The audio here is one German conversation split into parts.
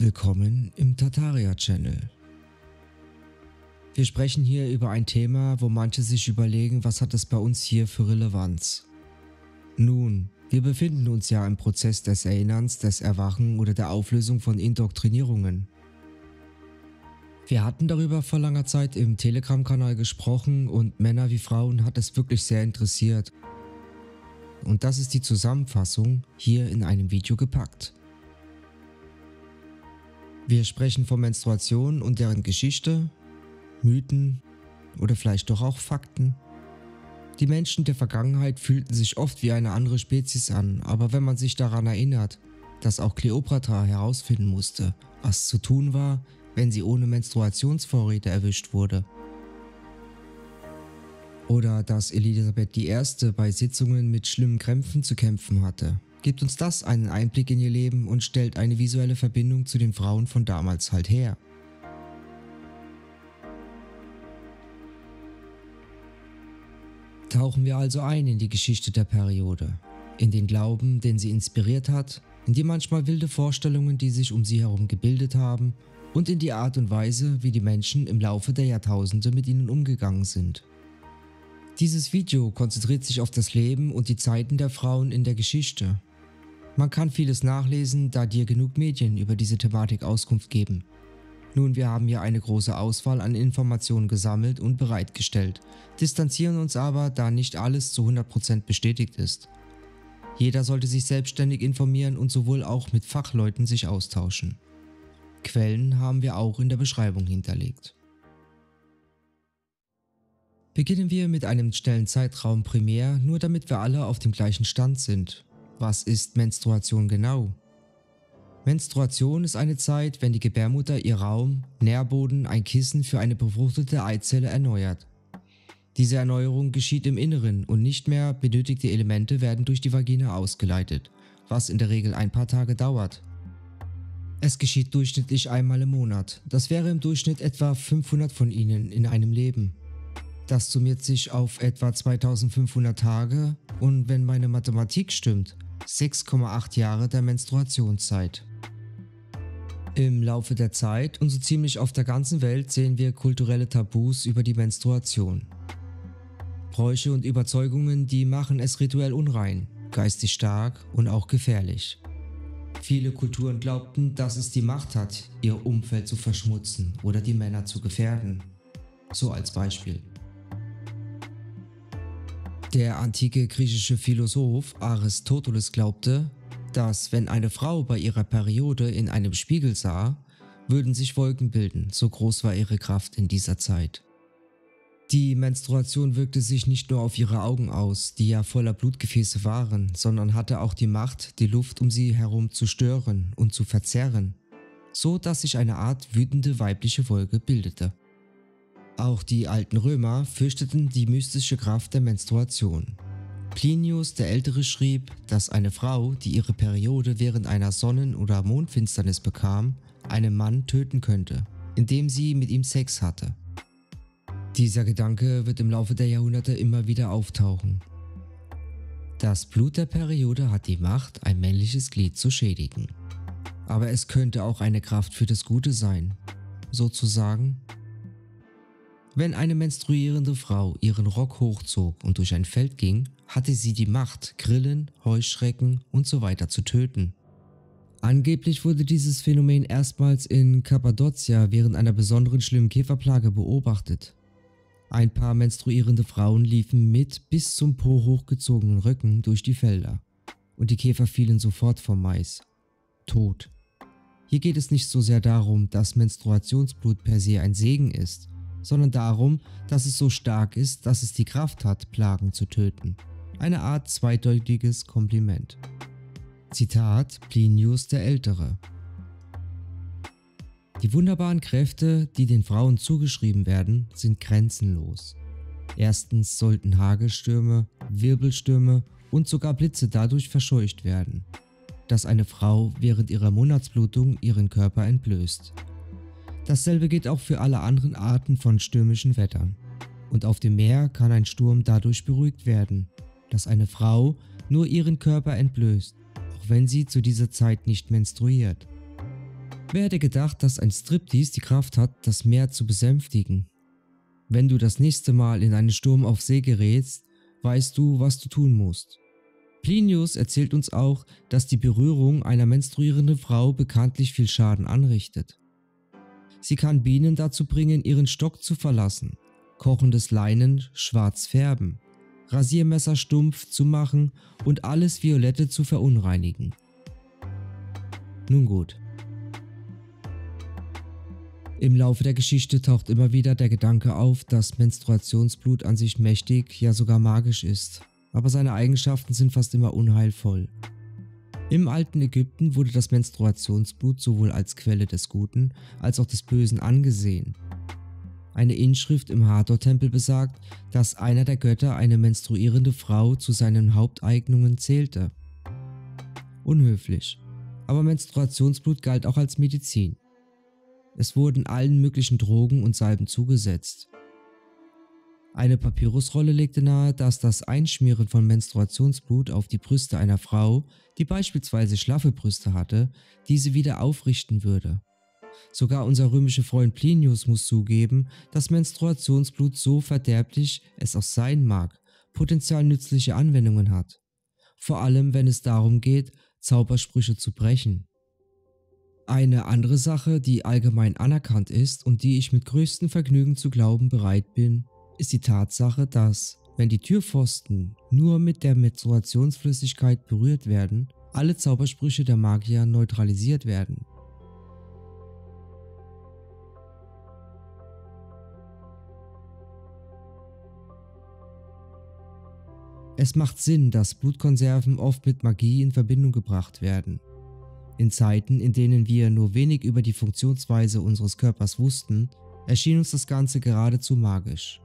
Willkommen im Tataria Channel. Wir sprechen hier über ein Thema, wo manche sich überlegen, was hat es bei uns hier für Relevanz. Nun, wir befinden uns ja im Prozess des Erinnerns, des Erwachen oder der Auflösung von Indoktrinierungen. Wir hatten darüber vor langer Zeit im Telegram-Kanal gesprochen und Männer wie Frauen hat es wirklich sehr interessiert. Und das ist die Zusammenfassung hier in einem Video gepackt. Wir sprechen von Menstruation und deren Geschichte, Mythen oder vielleicht doch auch Fakten. Die Menschen der Vergangenheit fühlten sich oft wie eine andere Spezies an, aber wenn man sich daran erinnert, dass auch Kleopatra herausfinden musste, was zu tun war, wenn sie ohne Menstruationsvorräte erwischt wurde, oder dass Elisabeth I. bei Sitzungen mit schlimmen Krämpfen zu kämpfen hatte, gibt uns das einen Einblick in ihr Leben und stellt eine visuelle Verbindung zu den Frauen von damals halt her. Tauchen wir also ein in die Geschichte der Periode, in den Glauben, den sie inspiriert hat, in die manchmal wilde Vorstellungen, die sich um sie herum gebildet haben und in die Art und Weise, wie die Menschen im Laufe der Jahrtausende mit ihnen umgegangen sind. Dieses Video konzentriert sich auf das Leben und die Zeiten der Frauen in der Geschichte. Man kann vieles nachlesen, da dir genug Medien über diese Thematik Auskunft geben. Nun, wir haben hier eine große Auswahl an Informationen gesammelt und bereitgestellt, distanzieren uns aber, da nicht alles zu 100% bestätigt ist. Jeder sollte sich selbstständig informieren und sowohl auch mit Fachleuten sich austauschen. Quellen haben wir auch in der Beschreibung hinterlegt. Beginnen wir mit einem schnellen Zeitraum primär, nur damit wir alle auf dem gleichen Stand sind. Was ist Menstruation genau? Menstruation ist eine Zeit, wenn die Gebärmutter ihr Raum, Nährboden, ein Kissen für eine befruchtete Eizelle erneuert. Diese Erneuerung geschieht im Inneren und nicht mehr benötigte Elemente werden durch die Vagina ausgeleitet, was in der Regel ein paar Tage dauert. Es geschieht durchschnittlich einmal im Monat, das wäre im Durchschnitt etwa 500 von ihnen in einem Leben. Das summiert sich auf etwa 2500 Tage und wenn meine Mathematik stimmt, 6,8 Jahre der Menstruationszeit. Im Laufe der Zeit und so ziemlich auf der ganzen Welt sehen wir kulturelle Tabus über die Menstruation. Bräuche und Überzeugungen, die machen es rituell unrein, geistig stark und auch gefährlich. Viele Kulturen glaubten, dass es die Macht hat, ihr Umfeld zu verschmutzen oder die Männer zu gefährden. So als Beispiel. Der antike griechische Philosoph Aristoteles glaubte, dass wenn eine Frau bei ihrer Periode in einem Spiegel sah, würden sich Wolken bilden, so groß war ihre Kraft in dieser Zeit. Die Menstruation wirkte sich nicht nur auf ihre Augen aus, die ja voller Blutgefäße waren, sondern hatte auch die Macht, die Luft um sie herum zu stören und zu verzerren, so dass sich eine Art wütende weibliche Wolke bildete. Auch die alten Römer fürchteten die mystische Kraft der Menstruation. Plinius der Ältere schrieb, dass eine Frau, die ihre Periode während einer Sonnen- oder Mondfinsternis bekam, einen Mann töten könnte, indem sie mit ihm Sex hatte. Dieser Gedanke wird im Laufe der Jahrhunderte immer wieder auftauchen. Das Blut der Periode hat die Macht, ein männliches Glied zu schädigen. Aber es könnte auch eine Kraft für das Gute sein, sozusagen wenn eine menstruierende Frau ihren Rock hochzog und durch ein Feld ging, hatte sie die Macht, Grillen, Heuschrecken usw. So zu töten. Angeblich wurde dieses Phänomen erstmals in Kappadocia während einer besonderen schlimmen Käferplage beobachtet. Ein paar menstruierende Frauen liefen mit bis zum Po hochgezogenen Röcken durch die Felder und die Käfer fielen sofort vom Mais. Tot. Hier geht es nicht so sehr darum, dass Menstruationsblut per se ein Segen ist, sondern darum, dass es so stark ist, dass es die Kraft hat, Plagen zu töten. Eine Art zweideutiges Kompliment. Zitat Plinius der Ältere. Die wunderbaren Kräfte, die den Frauen zugeschrieben werden, sind grenzenlos. Erstens sollten Hagelstürme, Wirbelstürme und sogar Blitze dadurch verscheucht werden, dass eine Frau während ihrer Monatsblutung ihren Körper entblößt. Dasselbe gilt auch für alle anderen Arten von stürmischen Wettern. Und auf dem Meer kann ein Sturm dadurch beruhigt werden, dass eine Frau nur ihren Körper entblößt, auch wenn sie zu dieser Zeit nicht menstruiert. Wer hätte gedacht, dass ein Striptease die Kraft hat, das Meer zu besänftigen? Wenn du das nächste Mal in einen Sturm auf See gerätst, weißt du, was du tun musst. Plinius erzählt uns auch, dass die Berührung einer menstruierenden Frau bekanntlich viel Schaden anrichtet. Sie kann Bienen dazu bringen, ihren Stock zu verlassen, kochendes Leinen schwarz färben, Rasiermesser stumpf zu machen und alles Violette zu verunreinigen. Nun gut. Im Laufe der Geschichte taucht immer wieder der Gedanke auf, dass Menstruationsblut an sich mächtig, ja sogar magisch ist, aber seine Eigenschaften sind fast immer unheilvoll. Im alten Ägypten wurde das Menstruationsblut sowohl als Quelle des Guten als auch des Bösen angesehen. Eine Inschrift im Hathor-Tempel besagt, dass einer der Götter eine menstruierende Frau zu seinen Haupteignungen zählte. Unhöflich, aber Menstruationsblut galt auch als Medizin. Es wurden allen möglichen Drogen und Salben zugesetzt. Eine Papyrusrolle legte nahe, dass das Einschmieren von Menstruationsblut auf die Brüste einer Frau, die beispielsweise schlaffe Brüste hatte, diese wieder aufrichten würde. Sogar unser römischer Freund Plinius muss zugeben, dass Menstruationsblut so verderblich es auch sein mag, potenziell nützliche Anwendungen hat. Vor allem, wenn es darum geht, Zaubersprüche zu brechen. Eine andere Sache, die allgemein anerkannt ist und die ich mit größtem Vergnügen zu glauben bereit bin, ist die Tatsache, dass, wenn die Türpfosten nur mit der Menstruationsflüssigkeit berührt werden, alle Zaubersprüche der Magier neutralisiert werden. Es macht Sinn, dass Blutkonserven oft mit Magie in Verbindung gebracht werden. In Zeiten, in denen wir nur wenig über die Funktionsweise unseres Körpers wussten, erschien uns das Ganze geradezu magisch.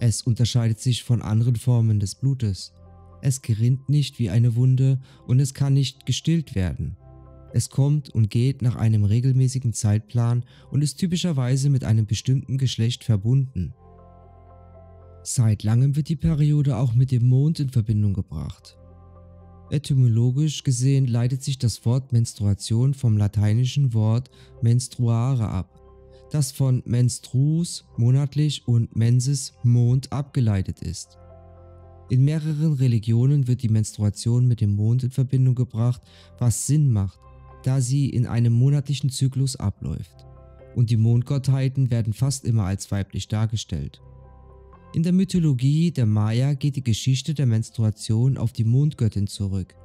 Es unterscheidet sich von anderen Formen des Blutes. Es gerinnt nicht wie eine Wunde und es kann nicht gestillt werden. Es kommt und geht nach einem regelmäßigen Zeitplan und ist typischerweise mit einem bestimmten Geschlecht verbunden. Seit langem wird die Periode auch mit dem Mond in Verbindung gebracht. Etymologisch gesehen leitet sich das Wort Menstruation vom lateinischen Wort menstruare ab, das von menstruus monatlich und mensis Mond abgeleitet ist. In mehreren Religionen wird die Menstruation mit dem Mond in Verbindung gebracht, was Sinn macht, da sie in einem monatlichen Zyklus abläuft. Und die Mondgottheiten werden fast immer als weiblich dargestellt. In der Mythologie der Maya geht die Geschichte der Menstruation auf die Mondgöttin zurück,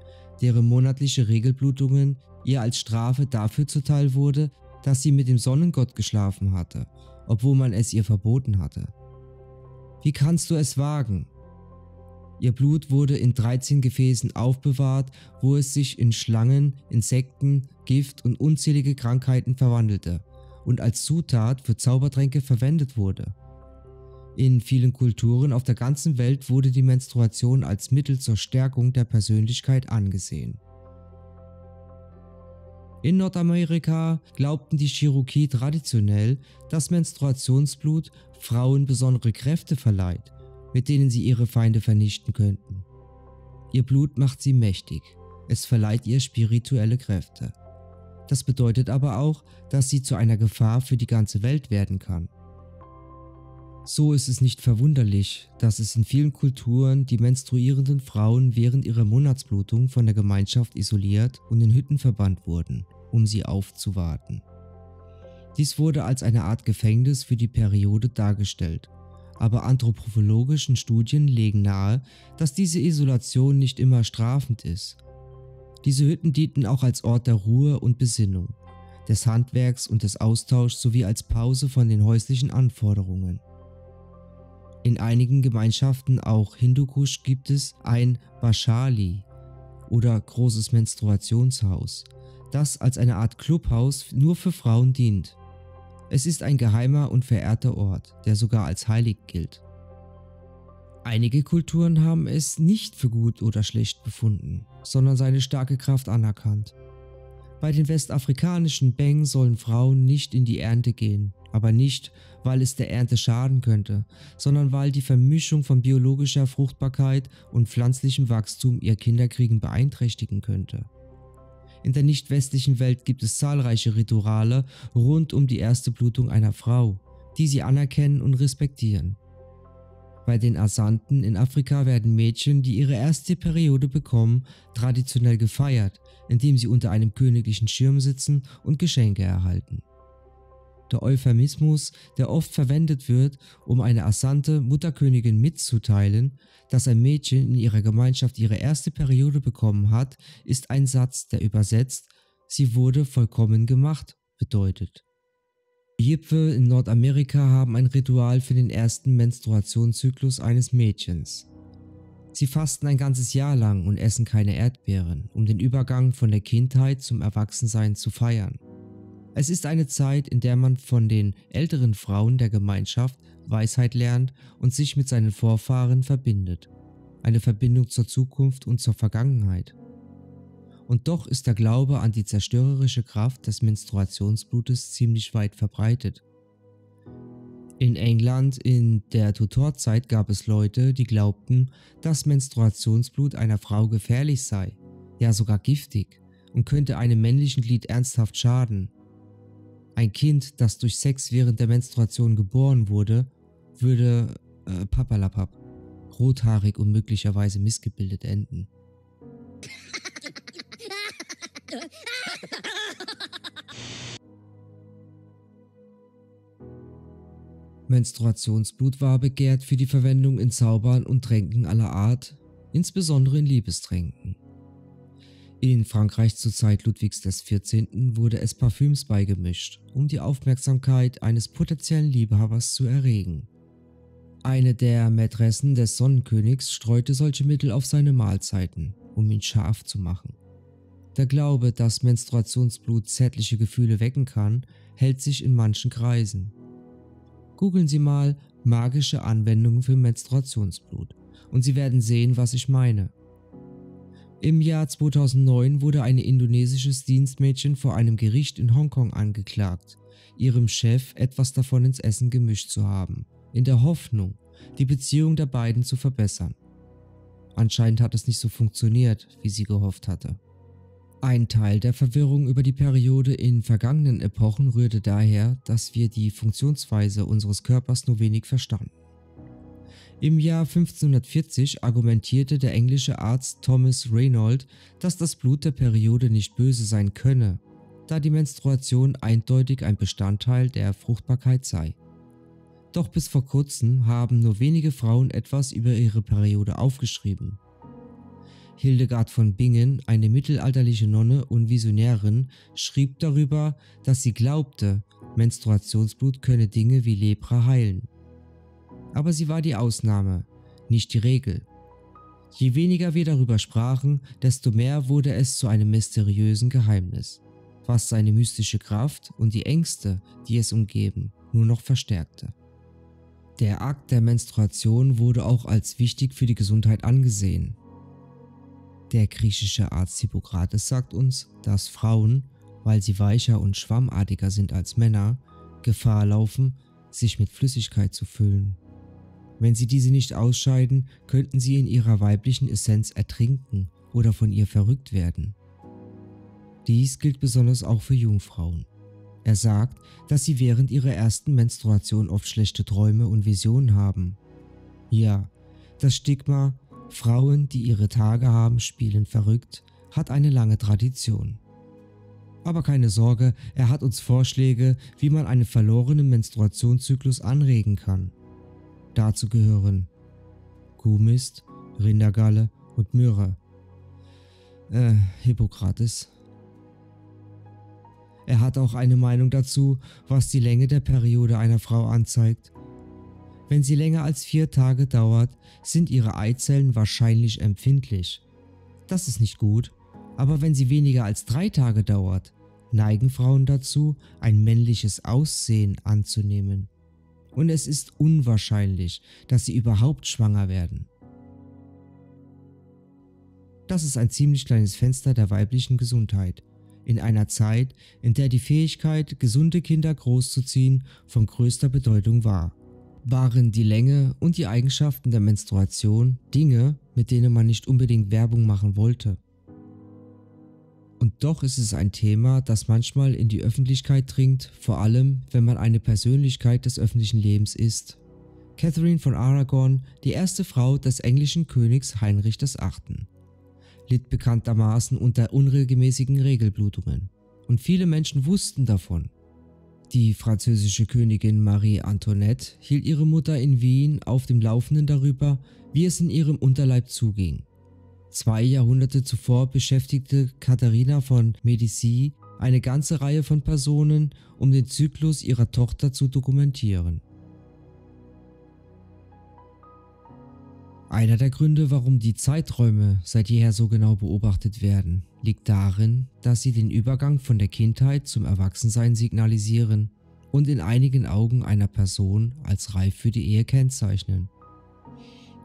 deren monatliche Regelblutungen ihr als Strafe dafür zuteil wurde, dass sie mit dem Sonnengott geschlafen hatte, obwohl man es ihr verboten hatte. Wie kannst du es wagen? Ihr Blut wurde in 13 Gefäßen aufbewahrt, wo es sich in Schlangen, Insekten, Gift und unzählige Krankheiten verwandelte und als Zutat für Zaubertränke verwendet wurde. In vielen Kulturen auf der ganzen Welt wurde die Menstruation als Mittel zur Stärkung der Persönlichkeit angesehen. In Nordamerika glaubten die Cherokee traditionell, dass Menstruationsblut Frauen besondere Kräfte verleiht, mit denen sie ihre Feinde vernichten könnten. Ihr Blut macht sie mächtig, es verleiht ihr spirituelle Kräfte. Das bedeutet aber auch, dass sie zu einer Gefahr für die ganze Welt werden kann. So ist es nicht verwunderlich, dass es in vielen Kulturen die menstruierenden Frauen während ihrer Monatsblutung von der Gemeinschaft isoliert und in Hütten verbannt wurden, um sie aufzuwarten. Dies wurde als eine Art Gefängnis für die Periode dargestellt, aber anthropologischen Studien legen nahe, dass diese Isolation nicht immer strafend ist. Diese Hütten dienten auch als Ort der Ruhe und Besinnung, des Handwerks und des Austauschs sowie als Pause von den häuslichen Anforderungen. In einigen Gemeinschaften, auch Hindukusch, gibt es ein Vashali oder großes Menstruationshaus, das als eine Art Clubhaus nur für Frauen dient. Es ist ein geheimer und verehrter Ort, der sogar als heilig gilt. Einige Kulturen haben es nicht für gut oder schlecht befunden, sondern seine starke Kraft anerkannt. Bei den westafrikanischen Beng sollen Frauen nicht in die Ernte gehen, aber nicht, weil es der Ernte schaden könnte, sondern weil die Vermischung von biologischer Fruchtbarkeit und pflanzlichem Wachstum ihr Kinderkriegen beeinträchtigen könnte. In der nicht westlichen Welt gibt es zahlreiche Rituale rund um die erste Blutung einer Frau, die sie anerkennen und respektieren. Bei den Asanten in Afrika werden Mädchen, die ihre erste Periode bekommen, traditionell gefeiert, indem sie unter einem königlichen Schirm sitzen und Geschenke erhalten. Der Euphemismus, der oft verwendet wird, um eine Asante Mutterkönigin mitzuteilen, dass ein Mädchen in ihrer Gemeinschaft ihre erste Periode bekommen hat, ist ein Satz, der übersetzt Sie wurde vollkommen gemacht bedeutet. Jipfe in Nordamerika haben ein Ritual für den ersten Menstruationszyklus eines Mädchens. Sie fasten ein ganzes Jahr lang und essen keine Erdbeeren, um den Übergang von der Kindheit zum Erwachsensein zu feiern. Es ist eine Zeit, in der man von den älteren Frauen der Gemeinschaft Weisheit lernt und sich mit seinen Vorfahren verbindet. Eine Verbindung zur Zukunft und zur Vergangenheit. Und doch ist der Glaube an die zerstörerische Kraft des Menstruationsblutes ziemlich weit verbreitet. In England in der Tutorzeit gab es Leute, die glaubten, dass Menstruationsblut einer Frau gefährlich sei, ja sogar giftig und könnte einem männlichen Glied ernsthaft schaden. Ein Kind, das durch Sex während der Menstruation geboren wurde, würde äh, papalapap, rothaarig und möglicherweise missgebildet enden. Menstruationsblut war begehrt für die Verwendung in Zaubern und Tränken aller Art, insbesondere in Liebestränken. In Frankreich zur Zeit Ludwigs XIV. wurde es Parfüms beigemischt, um die Aufmerksamkeit eines potenziellen Liebhabers zu erregen. Eine der Mätressen des Sonnenkönigs streute solche Mittel auf seine Mahlzeiten, um ihn scharf zu machen. Der Glaube, dass Menstruationsblut zärtliche Gefühle wecken kann, hält sich in manchen Kreisen. Googeln Sie mal magische Anwendungen für Menstruationsblut und Sie werden sehen, was ich meine. Im Jahr 2009 wurde ein indonesisches Dienstmädchen vor einem Gericht in Hongkong angeklagt, ihrem Chef etwas davon ins Essen gemischt zu haben, in der Hoffnung, die Beziehung der beiden zu verbessern. Anscheinend hat es nicht so funktioniert, wie sie gehofft hatte. Ein Teil der Verwirrung über die Periode in vergangenen Epochen rührte daher, dass wir die Funktionsweise unseres Körpers nur wenig verstanden. Im Jahr 1540 argumentierte der englische Arzt Thomas Reynold, dass das Blut der Periode nicht böse sein könne, da die Menstruation eindeutig ein Bestandteil der Fruchtbarkeit sei. Doch bis vor kurzem haben nur wenige Frauen etwas über ihre Periode aufgeschrieben. Hildegard von Bingen, eine mittelalterliche Nonne und Visionärin, schrieb darüber, dass sie glaubte, Menstruationsblut könne Dinge wie Lepra heilen aber sie war die Ausnahme, nicht die Regel. Je weniger wir darüber sprachen, desto mehr wurde es zu einem mysteriösen Geheimnis, was seine mystische Kraft und die Ängste, die es umgeben, nur noch verstärkte. Der Akt der Menstruation wurde auch als wichtig für die Gesundheit angesehen. Der griechische Arzt Hippokrates sagt uns, dass Frauen, weil sie weicher und schwammartiger sind als Männer, Gefahr laufen, sich mit Flüssigkeit zu füllen. Wenn sie diese nicht ausscheiden, könnten sie in ihrer weiblichen Essenz ertrinken oder von ihr verrückt werden. Dies gilt besonders auch für Jungfrauen. Er sagt, dass sie während ihrer ersten Menstruation oft schlechte Träume und Visionen haben. Ja, das Stigma, Frauen, die ihre Tage haben, spielen verrückt, hat eine lange Tradition. Aber keine Sorge, er hat uns Vorschläge, wie man einen verlorenen Menstruationszyklus anregen kann. Dazu gehören Kuhmist, Rindergalle und Myrrhe. Äh, Hippokrates. Er hat auch eine Meinung dazu, was die Länge der Periode einer Frau anzeigt. Wenn sie länger als vier Tage dauert, sind ihre Eizellen wahrscheinlich empfindlich. Das ist nicht gut, aber wenn sie weniger als drei Tage dauert, neigen Frauen dazu, ein männliches Aussehen anzunehmen und es ist unwahrscheinlich, dass sie überhaupt schwanger werden. Das ist ein ziemlich kleines Fenster der weiblichen Gesundheit, in einer Zeit, in der die Fähigkeit, gesunde Kinder großzuziehen, von größter Bedeutung war. Waren die Länge und die Eigenschaften der Menstruation Dinge, mit denen man nicht unbedingt Werbung machen wollte. Und doch ist es ein Thema, das manchmal in die Öffentlichkeit dringt, vor allem wenn man eine Persönlichkeit des öffentlichen Lebens ist. Catherine von Aragon, die erste Frau des englischen Königs Heinrich VIII., litt bekanntermaßen unter unregelmäßigen Regelblutungen und viele Menschen wussten davon. Die französische Königin Marie Antoinette hielt ihre Mutter in Wien auf dem Laufenden darüber, wie es in ihrem Unterleib zuging. Zwei Jahrhunderte zuvor beschäftigte Katharina von Medici eine ganze Reihe von Personen, um den Zyklus ihrer Tochter zu dokumentieren. Einer der Gründe, warum die Zeiträume seit jeher so genau beobachtet werden, liegt darin, dass sie den Übergang von der Kindheit zum Erwachsensein signalisieren und in einigen Augen einer Person als reif für die Ehe kennzeichnen.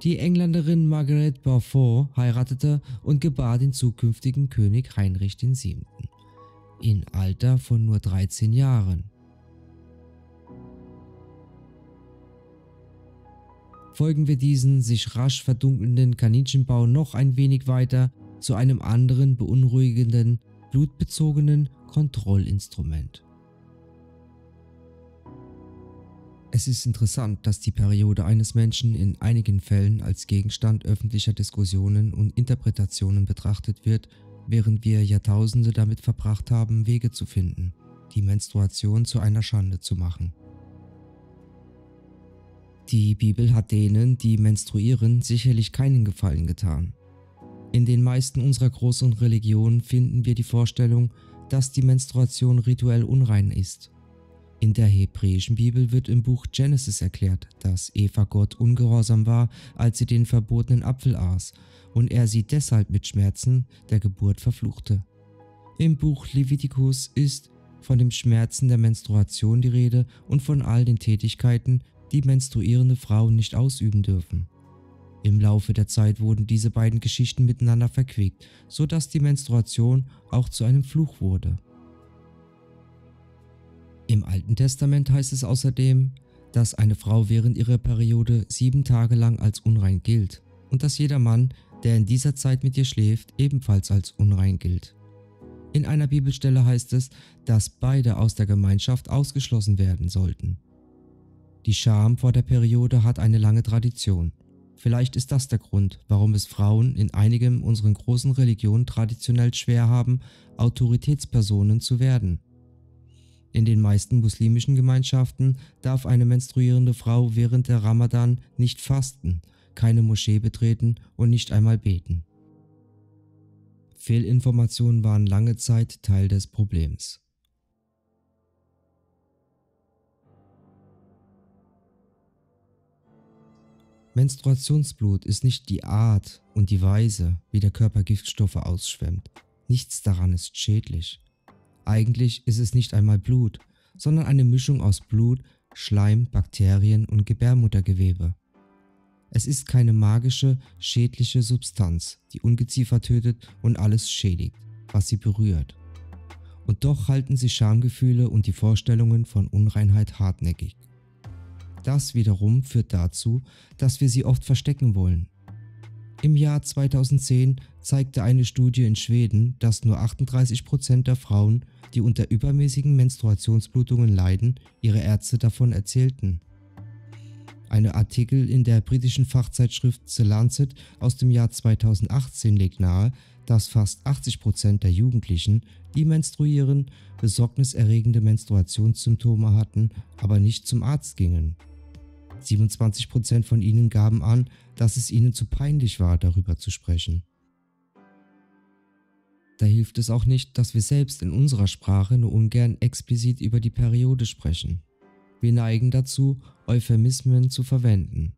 Die Engländerin Margaret Beaufort heiratete und gebar den zukünftigen König Heinrich VII. in Alter von nur 13 Jahren. Folgen wir diesen sich rasch verdunkelnden Kaninchenbau noch ein wenig weiter zu einem anderen beunruhigenden, blutbezogenen Kontrollinstrument. Es ist interessant, dass die Periode eines Menschen in einigen Fällen als Gegenstand öffentlicher Diskussionen und Interpretationen betrachtet wird, während wir Jahrtausende damit verbracht haben, Wege zu finden, die Menstruation zu einer Schande zu machen. Die Bibel hat denen, die menstruieren, sicherlich keinen Gefallen getan. In den meisten unserer großen Religionen finden wir die Vorstellung, dass die Menstruation rituell unrein ist in der hebräischen Bibel wird im Buch Genesis erklärt, dass Eva Gott ungehorsam war, als sie den verbotenen Apfel aß und er sie deshalb mit Schmerzen der Geburt verfluchte. Im Buch Levitikus ist von dem Schmerzen der Menstruation die Rede und von all den Tätigkeiten, die menstruierende Frauen nicht ausüben dürfen. Im Laufe der Zeit wurden diese beiden Geschichten miteinander verquickt, so dass die Menstruation auch zu einem Fluch wurde. Im Alten Testament heißt es außerdem, dass eine Frau während ihrer Periode sieben Tage lang als unrein gilt und dass jeder Mann, der in dieser Zeit mit ihr schläft, ebenfalls als unrein gilt. In einer Bibelstelle heißt es, dass beide aus der Gemeinschaft ausgeschlossen werden sollten. Die Scham vor der Periode hat eine lange Tradition. Vielleicht ist das der Grund, warum es Frauen in einigen unserer großen Religionen traditionell schwer haben, Autoritätspersonen zu werden. In den meisten muslimischen Gemeinschaften darf eine menstruierende Frau während der Ramadan nicht fasten, keine Moschee betreten und nicht einmal beten. Fehlinformationen waren lange Zeit Teil des Problems. Menstruationsblut ist nicht die Art und die Weise, wie der Körper Giftstoffe ausschwemmt. Nichts daran ist schädlich. Eigentlich ist es nicht einmal Blut, sondern eine Mischung aus Blut, Schleim, Bakterien und Gebärmuttergewebe. Es ist keine magische, schädliche Substanz, die Ungeziefer tötet und alles schädigt, was sie berührt. Und doch halten sich Schamgefühle und die Vorstellungen von Unreinheit hartnäckig. Das wiederum führt dazu, dass wir sie oft verstecken wollen. Im Jahr 2010 zeigte eine Studie in Schweden, dass nur 38% der Frauen, die unter übermäßigen Menstruationsblutungen leiden, ihre Ärzte davon erzählten. Ein Artikel in der britischen Fachzeitschrift The Lancet aus dem Jahr 2018 legt nahe, dass fast 80% der Jugendlichen, die menstruieren, besorgniserregende Menstruationssymptome hatten, aber nicht zum Arzt gingen. 27% von ihnen gaben an, dass es ihnen zu peinlich war, darüber zu sprechen. Da hilft es auch nicht, dass wir selbst in unserer Sprache nur ungern explizit über die Periode sprechen. Wir neigen dazu, Euphemismen zu verwenden.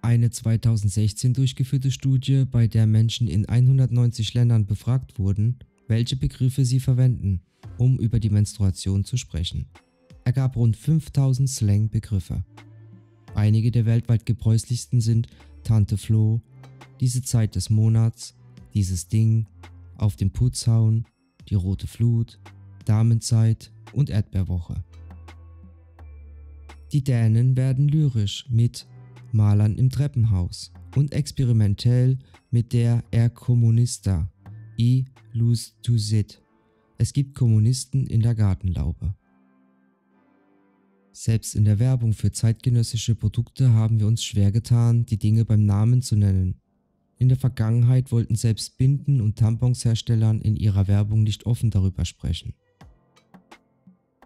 Eine 2016 durchgeführte Studie, bei der Menschen in 190 Ländern befragt wurden, welche Begriffe sie verwenden, um über die Menstruation zu sprechen, ergab rund 5000 Slang-Begriffe. Einige der weltweit gebräuchlichsten sind Tante Flo, diese Zeit des Monats, dieses Ding, auf dem Putz hauen, die rote Flut, Damenzeit und Erdbeerwoche. Die Dänen werden lyrisch mit Malern im Treppenhaus und experimentell mit der Er Kommunista, I lose to sit. Es gibt Kommunisten in der Gartenlaube. Selbst in der Werbung für zeitgenössische Produkte haben wir uns schwer getan, die Dinge beim Namen zu nennen. In der Vergangenheit wollten selbst Binden- und Tamponsherstellern in ihrer Werbung nicht offen darüber sprechen.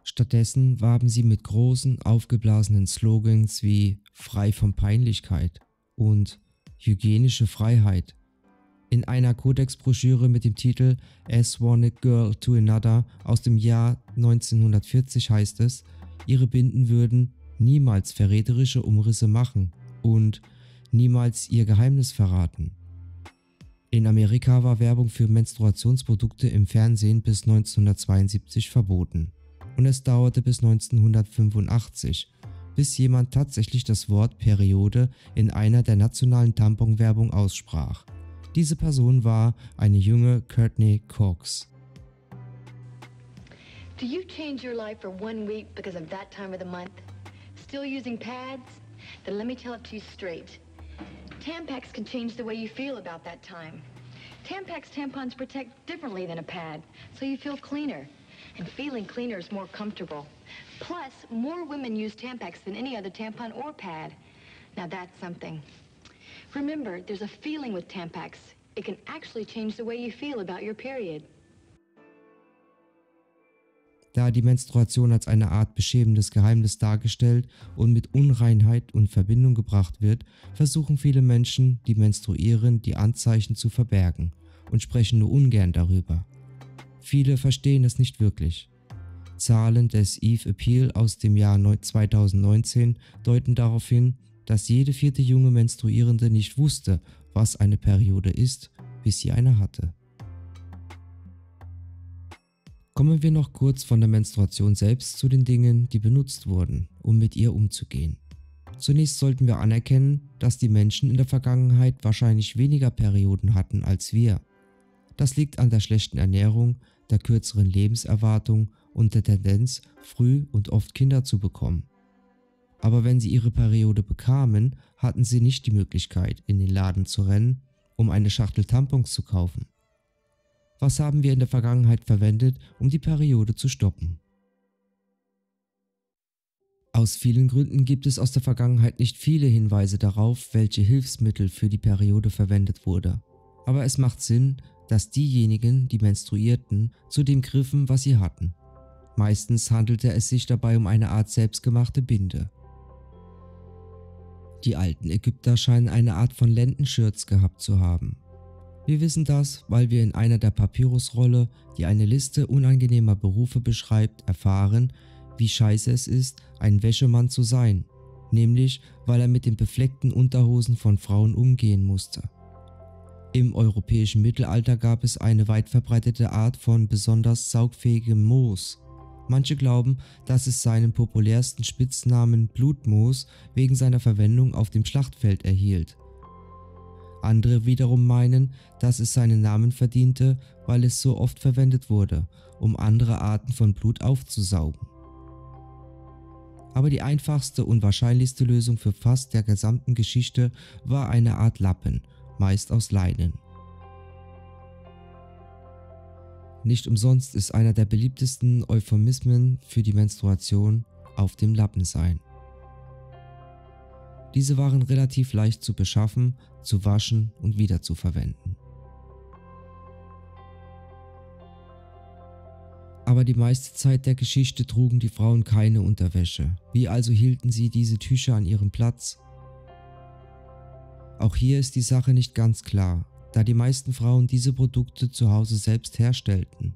Stattdessen warben sie mit großen, aufgeblasenen Slogans wie frei von Peinlichkeit und hygienische Freiheit. In einer Codex-Broschüre mit dem Titel As One Girl to Another aus dem Jahr 1940 heißt es, ihre Binden würden niemals verräterische Umrisse machen und niemals ihr Geheimnis verraten. In Amerika war Werbung für Menstruationsprodukte im Fernsehen bis 1972 verboten und es dauerte bis 1985, bis jemand tatsächlich das Wort Periode in einer der nationalen Tamponwerbung aussprach. Diese Person war eine junge Courtney Cox. Do you change your life for one week because of that time of the month? Still using pads? Then let me tell it to you straight. Tampax can change the way you feel about that time. Tampax tampons protect differently than a pad, so you feel cleaner. And feeling cleaner is more comfortable. Plus, more women use Tampax than any other tampon or pad. Now that's something. Remember, there's a feeling with Tampax. It can actually change the way you feel about your period. Da die Menstruation als eine Art beschämendes Geheimnis dargestellt und mit Unreinheit in Verbindung gebracht wird, versuchen viele Menschen, die menstruieren, die Anzeichen zu verbergen und sprechen nur ungern darüber. Viele verstehen es nicht wirklich. Zahlen des Eve Appeal aus dem Jahr 2019 deuten darauf hin, dass jede vierte junge Menstruierende nicht wusste, was eine Periode ist, bis sie eine hatte. Kommen wir noch kurz von der Menstruation selbst zu den Dingen, die benutzt wurden, um mit ihr umzugehen. Zunächst sollten wir anerkennen, dass die Menschen in der Vergangenheit wahrscheinlich weniger Perioden hatten als wir. Das liegt an der schlechten Ernährung, der kürzeren Lebenserwartung und der Tendenz, früh und oft Kinder zu bekommen. Aber wenn sie ihre Periode bekamen, hatten sie nicht die Möglichkeit, in den Laden zu rennen, um eine Schachtel Tampons zu kaufen. Was haben wir in der Vergangenheit verwendet, um die Periode zu stoppen? Aus vielen Gründen gibt es aus der Vergangenheit nicht viele Hinweise darauf, welche Hilfsmittel für die Periode verwendet wurde. Aber es macht Sinn, dass diejenigen, die menstruierten, zu dem griffen, was sie hatten. Meistens handelte es sich dabei um eine Art selbstgemachte Binde. Die alten Ägypter scheinen eine Art von Lendenschürz gehabt zu haben. Wir wissen das, weil wir in einer der Papyrusrolle, die eine Liste unangenehmer Berufe beschreibt, erfahren, wie scheiße es ist, ein Wäschemann zu sein, nämlich weil er mit den befleckten Unterhosen von Frauen umgehen musste. Im europäischen Mittelalter gab es eine weit verbreitete Art von besonders saugfähigem Moos. Manche glauben, dass es seinen populärsten Spitznamen Blutmoos wegen seiner Verwendung auf dem Schlachtfeld erhielt. Andere wiederum meinen, dass es seinen Namen verdiente, weil es so oft verwendet wurde, um andere Arten von Blut aufzusaugen. Aber die einfachste und wahrscheinlichste Lösung für fast der gesamten Geschichte war eine Art Lappen, meist aus Leinen. Nicht umsonst ist einer der beliebtesten Euphemismen für die Menstruation auf dem Lappen sein. Diese waren relativ leicht zu beschaffen, zu waschen und wieder zu verwenden. Aber die meiste Zeit der Geschichte trugen die Frauen keine Unterwäsche. Wie also hielten sie diese Tücher an ihrem Platz? Auch hier ist die Sache nicht ganz klar, da die meisten Frauen diese Produkte zu Hause selbst herstellten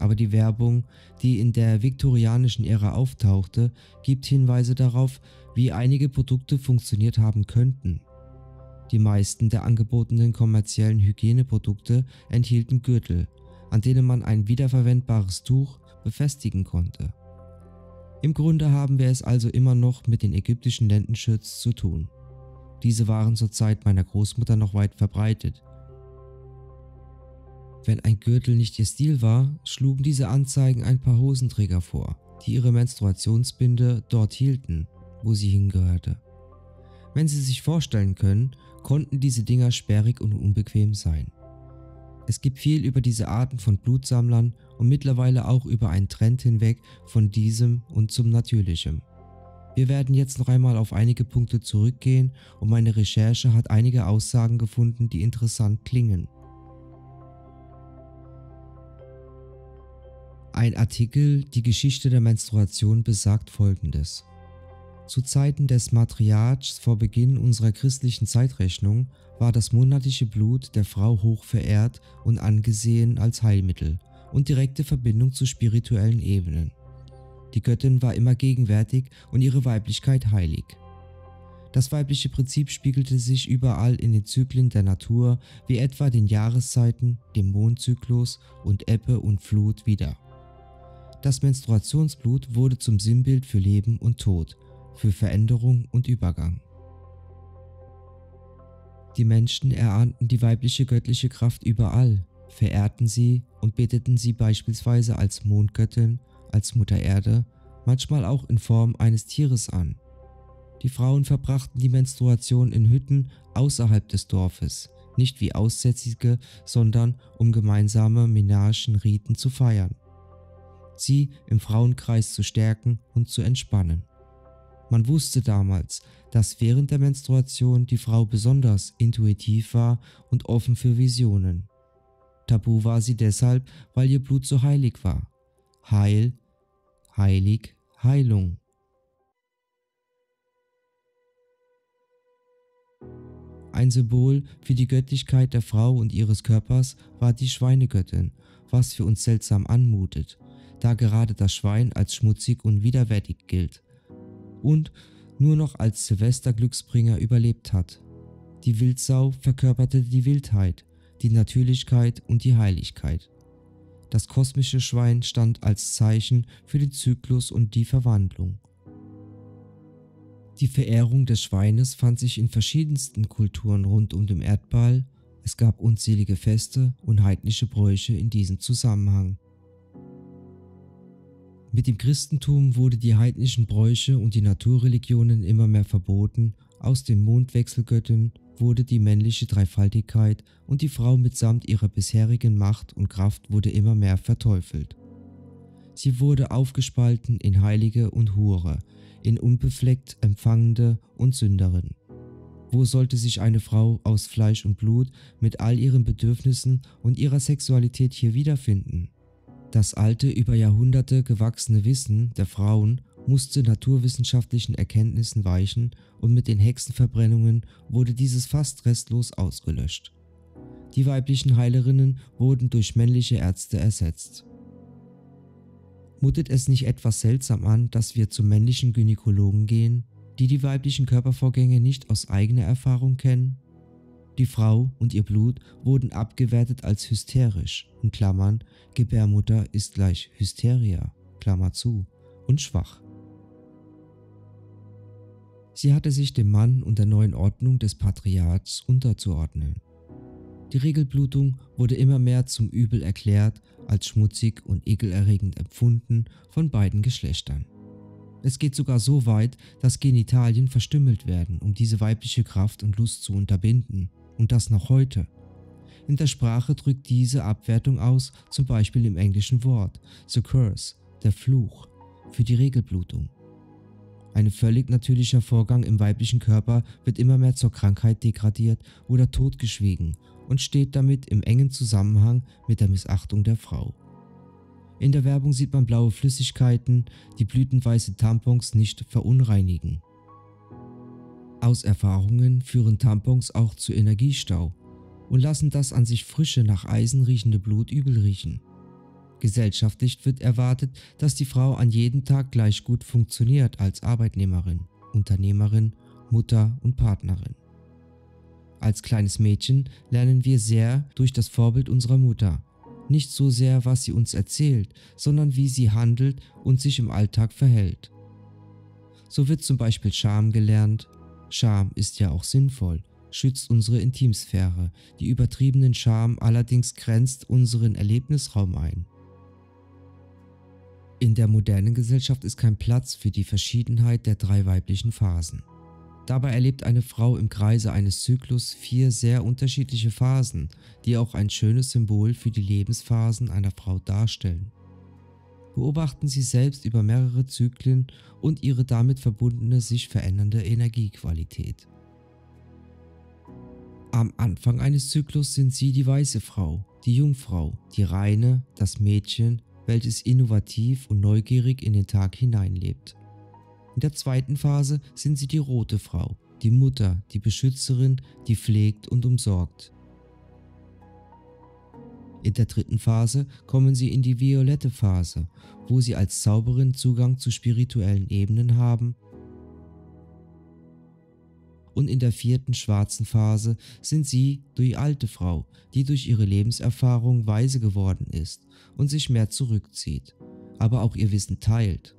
aber die Werbung, die in der viktorianischen Ära auftauchte, gibt Hinweise darauf, wie einige Produkte funktioniert haben könnten. Die meisten der angebotenen kommerziellen Hygieneprodukte enthielten Gürtel, an denen man ein wiederverwendbares Tuch befestigen konnte. Im Grunde haben wir es also immer noch mit den ägyptischen Lendenschürzen zu tun. Diese waren zur Zeit meiner Großmutter noch weit verbreitet wenn ein Gürtel nicht ihr Stil war, schlugen diese Anzeigen ein paar Hosenträger vor, die ihre Menstruationsbinde dort hielten, wo sie hingehörte. Wenn Sie sich vorstellen können, konnten diese Dinger sperrig und unbequem sein. Es gibt viel über diese Arten von Blutsammlern und mittlerweile auch über einen Trend hinweg von diesem und zum Natürlichem. Wir werden jetzt noch einmal auf einige Punkte zurückgehen und meine Recherche hat einige Aussagen gefunden, die interessant klingen. Ein Artikel Die Geschichte der Menstruation besagt folgendes. Zu Zeiten des Matriarchs vor Beginn unserer christlichen Zeitrechnung war das monatliche Blut der Frau hoch verehrt und angesehen als Heilmittel und direkte Verbindung zu spirituellen Ebenen. Die Göttin war immer gegenwärtig und ihre Weiblichkeit heilig. Das weibliche Prinzip spiegelte sich überall in den Zyklen der Natur, wie etwa den Jahreszeiten, dem Mondzyklus und Ebbe und Flut wider. Das Menstruationsblut wurde zum Sinnbild für Leben und Tod für Veränderung und Übergang. Die Menschen erahnten die weibliche göttliche Kraft überall, verehrten sie und beteten sie beispielsweise als Mondgöttin, als Mutter Erde, manchmal auch in Form eines Tieres an. Die Frauen verbrachten die Menstruation in Hütten außerhalb des Dorfes, nicht wie Aussätzige, sondern um gemeinsame menarchen Riten zu feiern, sie im Frauenkreis zu stärken und zu entspannen. Man wusste damals, dass während der Menstruation die Frau besonders intuitiv war und offen für Visionen. Tabu war sie deshalb, weil ihr Blut so heilig war. Heil, heilig, Heilung. Ein Symbol für die Göttlichkeit der Frau und ihres Körpers war die Schweinegöttin, was für uns seltsam anmutet, da gerade das Schwein als schmutzig und widerwärtig gilt und nur noch als Silvesterglücksbringer überlebt hat. Die Wildsau verkörperte die Wildheit, die Natürlichkeit und die Heiligkeit. Das kosmische Schwein stand als Zeichen für den Zyklus und die Verwandlung. Die Verehrung des Schweines fand sich in verschiedensten Kulturen rund um den Erdball, es gab unzählige Feste und heidnische Bräuche in diesem Zusammenhang. Mit dem Christentum wurde die heidnischen Bräuche und die Naturreligionen immer mehr verboten, aus den Mondwechselgöttin wurde die männliche Dreifaltigkeit und die Frau mitsamt ihrer bisherigen Macht und Kraft wurde immer mehr verteufelt. Sie wurde aufgespalten in Heilige und Hure, in unbefleckt Empfangende und Sünderin. Wo sollte sich eine Frau aus Fleisch und Blut mit all ihren Bedürfnissen und ihrer Sexualität hier wiederfinden? Das alte, über Jahrhunderte gewachsene Wissen der Frauen musste naturwissenschaftlichen Erkenntnissen weichen und mit den Hexenverbrennungen wurde dieses fast restlos ausgelöscht. Die weiblichen Heilerinnen wurden durch männliche Ärzte ersetzt. Mutet es nicht etwas seltsam an, dass wir zu männlichen Gynäkologen gehen, die die weiblichen Körpervorgänge nicht aus eigener Erfahrung kennen? Die Frau und ihr Blut wurden abgewertet als hysterisch, in Klammern, Gebärmutter ist gleich Hysteria, Klammer zu, und schwach. Sie hatte sich dem Mann und der neuen Ordnung des Patriarchs unterzuordnen. Die Regelblutung wurde immer mehr zum Übel erklärt, als schmutzig und ekelerregend empfunden von beiden Geschlechtern. Es geht sogar so weit, dass Genitalien verstümmelt werden, um diese weibliche Kraft und Lust zu unterbinden und das noch heute. In der Sprache drückt diese Abwertung aus, zum Beispiel im englischen Wort the curse, der Fluch, für die Regelblutung. Ein völlig natürlicher Vorgang im weiblichen Körper wird immer mehr zur Krankheit degradiert oder totgeschwiegen und steht damit im engen Zusammenhang mit der Missachtung der Frau. In der Werbung sieht man blaue Flüssigkeiten, die blütenweiße Tampons nicht verunreinigen. Aus Erfahrungen führen Tampons auch zu Energiestau und lassen das an sich frische, nach Eisen riechende Blut übel riechen. Gesellschaftlich wird erwartet, dass die Frau an jedem Tag gleich gut funktioniert als Arbeitnehmerin, Unternehmerin, Mutter und Partnerin. Als kleines Mädchen lernen wir sehr durch das Vorbild unserer Mutter. Nicht so sehr, was sie uns erzählt, sondern wie sie handelt und sich im Alltag verhält. So wird zum Beispiel Scham gelernt, Scham ist ja auch sinnvoll, schützt unsere Intimsphäre, die übertriebenen Scham allerdings grenzt unseren Erlebnisraum ein. In der modernen Gesellschaft ist kein Platz für die Verschiedenheit der drei weiblichen Phasen. Dabei erlebt eine Frau im Kreise eines Zyklus vier sehr unterschiedliche Phasen, die auch ein schönes Symbol für die Lebensphasen einer Frau darstellen. Beobachten Sie selbst über mehrere Zyklen und ihre damit verbundene sich verändernde Energiequalität. Am Anfang eines Zyklus sind Sie die weiße Frau, die Jungfrau, die reine, das Mädchen, welches innovativ und neugierig in den Tag hineinlebt. In der zweiten Phase sind sie die rote Frau, die Mutter, die Beschützerin, die pflegt und umsorgt. In der dritten Phase kommen sie in die violette Phase, wo sie als Zauberin Zugang zu spirituellen Ebenen haben. Und in der vierten schwarzen Phase sind sie die alte Frau, die durch ihre Lebenserfahrung weise geworden ist und sich mehr zurückzieht, aber auch ihr Wissen teilt